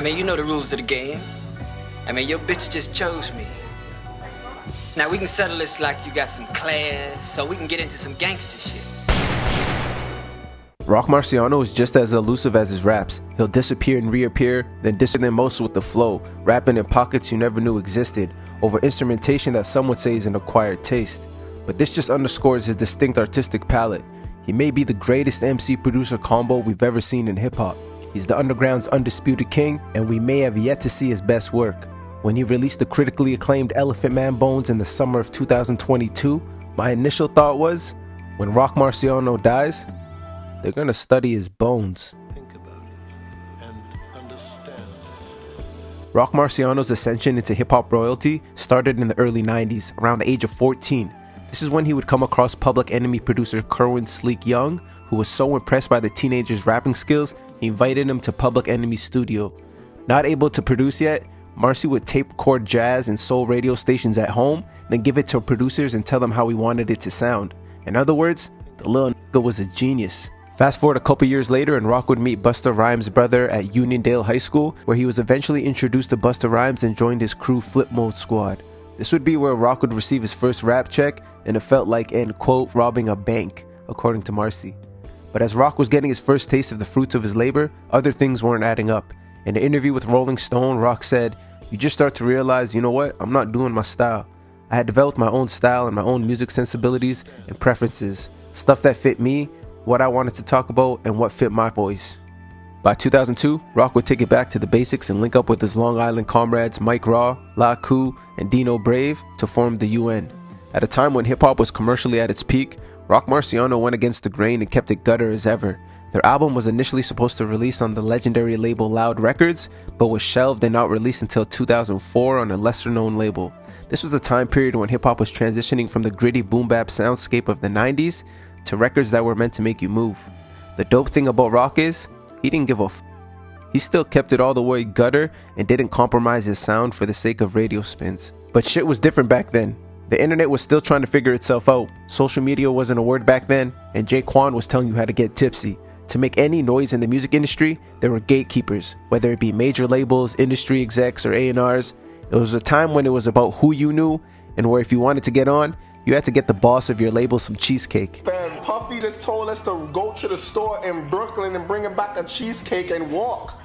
I mean, you know the rules of the game. I mean, your bitch just chose me. Now we can settle this like you got some class, so we can get into some gangster shit. Roc Marciano is just as elusive as his raps. He'll disappear and reappear, then dissonate most with the flow, rapping in pockets you never knew existed, over instrumentation that some would say is an acquired taste. But this just underscores his distinct artistic palette. He may be the greatest MC producer combo we've ever seen in hip hop. He's the underground's undisputed king, and we may have yet to see his best work. When he released the critically acclaimed Elephant Man Bones in the summer of 2022, my initial thought was when Roc Marciano dies, they're gonna study his bones. Roc Marciano's ascension into hip hop royalty started in the early 90s, around the age of 14. This is when he would come across Public Enemy producer Kerwin Sleek Young, who was so impressed by the teenager's rapping skills, he invited him to Public Enemy's studio. Not able to produce yet, Marcy would tape record jazz and soul radio stations at home, then give it to producers and tell them how he wanted it to sound. In other words, the little nigga was a genius. Fast forward a couple years later, and Roc would meet Busta Rhymes' brother at Uniondale High School, where he was eventually introduced to Busta Rhymes and joined his crew Flipmode Squad. This would be where Roc would receive his first rap check, and it felt like, end quote, robbing a bank, according to Marcy. But as Roc was getting his first taste of the fruits of his labor, other things weren't adding up. In an interview with Rolling Stone, Roc said, You just start to realize, you know what, I'm not doing my style. I had developed my own style and my own music sensibilities and preferences, stuff that fit me, what I wanted to talk about, and what fit my voice. By 2002, Roc would take it back to the basics and link up with his Long Island comrades Mic Raw, Laku, and Dino Brave to form the UN. At a time when hip hop was commercially at its peak, Roc Marciano went against the grain and kept it gutter as ever. Their album was initially supposed to release on the legendary label Loud Records, but was shelved and not released until 2004 on a lesser known label. This was a time period when hip hop was transitioning from the gritty boom bap soundscape of the 90s to records that were meant to make you move. The dope thing about Roc is, he didn't give a f. He still kept it all the way gutter and didn't compromise his sound for the sake of radio spins. But shit was different back then. The internet was still trying to figure itself out. Social media wasn't a word back then, and J-Kwon was telling you how to get tipsy. To make any noise in the music industry, there were gatekeepers, whether it be major labels, industry execs, or A&Rs. It was a time when it was about who you knew, and where if you wanted to get on, you had to get the boss of your label some cheesecake. Puffy just told us to go to the store in Brooklyn and bring him back a cheesecake and walk.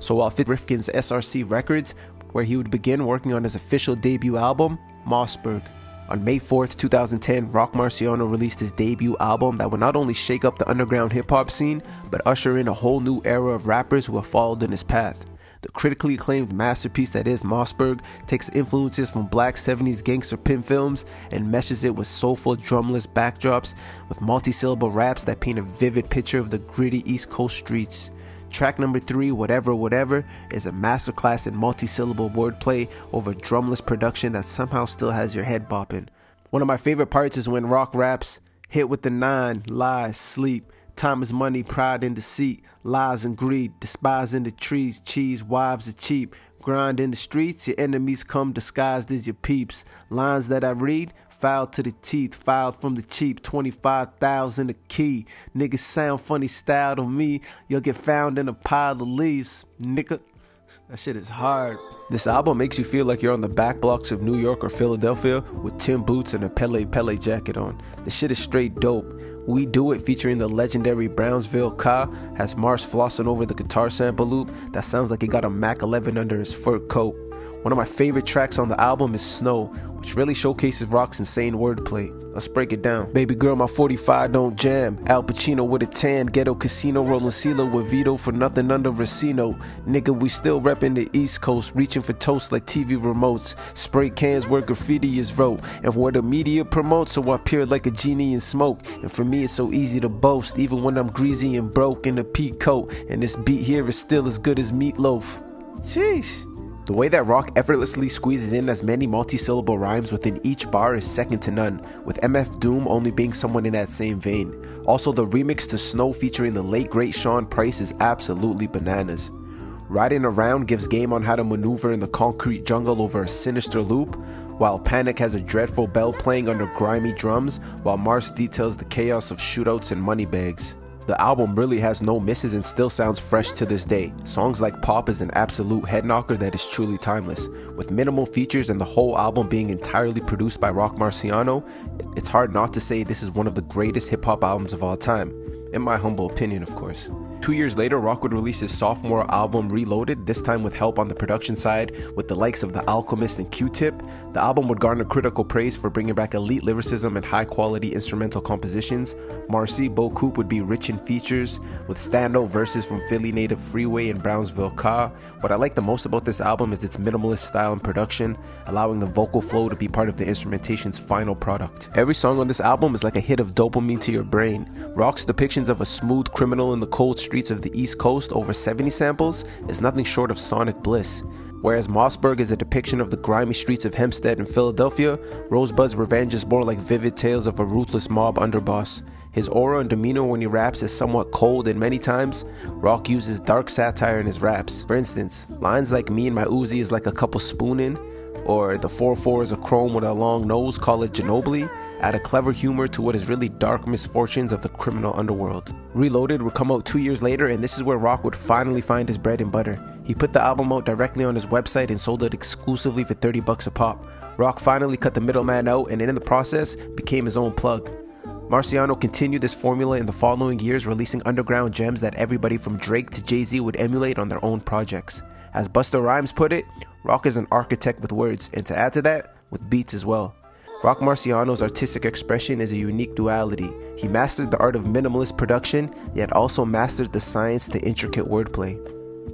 So while Fit Rifkind's SRC Records, where he would begin working on his official debut album, Marcberg. On May 4th, 2010, Roc Marciano released his debut album that would not only shake up the underground hip hop scene, but usher in a whole new era of rappers who have followed in his path. The critically acclaimed masterpiece that is Marcberg takes influences from black 70s gangster pimp films and meshes it with soulful drumless backdrops with multi-syllable raps that paint a vivid picture of the gritty East Coast streets. Track number three, Whatever Whatever, is a masterclass in multi-syllable wordplay over drumless production that somehow still has your head bopping. One of my favorite parts is when Roc raps, hit with the nine, lies, sleep, time is money, pride and deceit, lies and greed, despise in the trees, cheese, wives are cheap, grind in the streets, your enemies come disguised as your peeps. Lines that I read, filed to the teeth, filed from the cheap, 25,000 a key. Niggas sound funny styled on me, you'll get found in a pile of leaves, nigga. That shit is hard. This album makes you feel like you're on the back blocks of New York or Philadelphia with Tim boots and a Pele Pele jacket on. The shit is straight dope. We Do It featuring the legendary Brownsville Ka has Mars flossing over the guitar sample loop that sounds like he got a Mac 11 under his fur coat. One of my favorite tracks on the album is Snow, which really showcases Roc's insane wordplay. Let's break it down. Baby girl, my 45 don't jam. Al Pacino with a tan, ghetto casino, rolling CeeLo with Vito for nothing under Racino. Nigga, we still reppin' the East Coast, reaching for toast like TV remotes. Spray cans where graffiti is wrote, and where the media promotes, so I appear like a genie in smoke. And for me, it's so easy to boast, even when I'm greasy and broke in a pea coat. And this beat here is still as good as meatloaf. Sheesh. The way that Roc effortlessly squeezes in as many multi-syllable rhymes within each bar is second to none, with MF Doom only being someone in that same vein. Also, the remix to Snow featuring the late great Sean Price is absolutely bananas. Riding Around gives game on how to maneuver in the concrete jungle over a sinister loop, while Panic has a dreadful bell playing under grimy drums, while Mars details the chaos of shootouts and money bags. The album really has no misses and still sounds fresh to this day. Songs like Pop is an absolute head knocker that is truly timeless. With minimal features and the whole album being entirely produced by Roc Marciano, it's hard not to say this is one of the greatest hip hop albums of all time. In my humble opinion, of course. Two years later, Roc would release his sophomore album Reloaded, this time with help on the production side with the likes of The Alchemist and Q-Tip. The album would garner critical praise for bringing back elite lyricism and high quality instrumental compositions. Marci Beaucoup would be rich in features with standout verses from Philly native Freeway and Brownsville Ka. What I like the most about this album is its minimalist style and production, allowing the vocal flow to be part of the instrumentation's final product. Every song on this album is like a hit of dopamine to your brain. Roc's depictions of a smooth criminal in the cold streets of the East Coast over 70 samples is nothing short of sonic bliss. Whereas Marcberg is a depiction of the grimy streets of Hempstead and Philadelphia, Rosebud's Revenge is more like vivid tales of a ruthless mob underboss. His aura and demeanor when he raps is somewhat cold, and many times, Roc uses dark satire in his raps. For instance, lines like Me and my Uzi is like a couple spooning, or The 4-4 is a chrome with a long nose, call it Ginobili, add a clever humor to what is really dark misfortunes of the criminal underworld. Reloaded would come out two years later, and this is where Roc would finally find his bread and butter. He put the album out directly on his website and sold it exclusively for 30 bucks a pop. Roc finally cut the middleman out and in the process became his own plug. Marciano continued this formula in the following years, releasing underground gems that everybody from Drake to Jay Z would emulate on their own projects. As Busta Rhymes put it, Roc is an architect with words, and to add to that, with beats as well. Roc Marciano's artistic expression is a unique duality. He mastered the art of minimalist production, yet also mastered the science to intricate wordplay.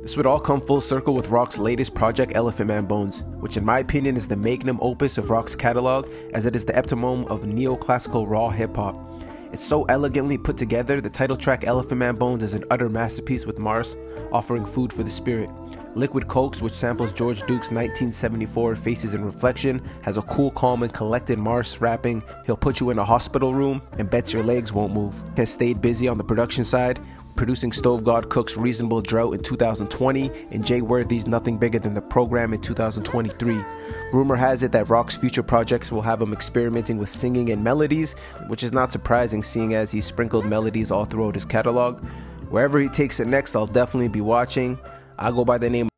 This would all come full circle with Roc's latest project, Elephant Man Bones, which in my opinion is the magnum opus of Roc's catalog, as it is the epitome of neoclassical raw hip hop. It's so elegantly put together, the title track Elephant Man Bones is an utter masterpiece with Mars offering food for the spirit. Liquid Cokes, which samples George Duke's 1974 Faces in Reflection, has a cool, calm, and collected Mars rapping. He'll put you in a hospital room and bets your legs won't move. Has stayed busy on the production side, producing Stove God Cook's Reasonable Drought in 2020 and Jay Worthy's Nothing Bigger Than the Program in 2023. Rumor has it that Roc's future projects will have him experimenting with singing and melodies, which is not surprising seeing as he sprinkled melodies all throughout his catalog. Wherever he takes it next, I'll definitely be watching. I go by the name